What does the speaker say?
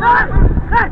哎哎